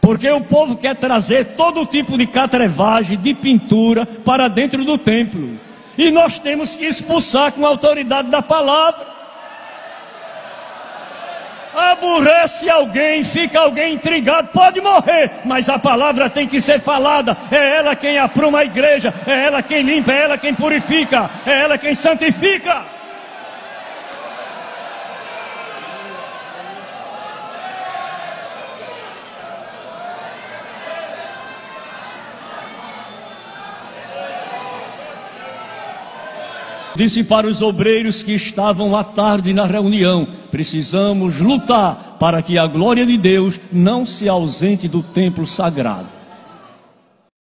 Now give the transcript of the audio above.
Porque o povo quer trazer todo tipo de catrevagem, de pintura para dentro do templo. E nós temos que expulsar com a autoridade da palavra. Aborrece alguém, fica alguém intrigado, pode morrer, mas a palavra tem que ser falada. É ela quem apruma a igreja, é ela quem limpa, é ela quem purifica, é ela quem santifica. Disse para os obreiros que estavam à tarde na reunião: precisamos lutar para que a glória de Deus não se ausente do templo sagrado.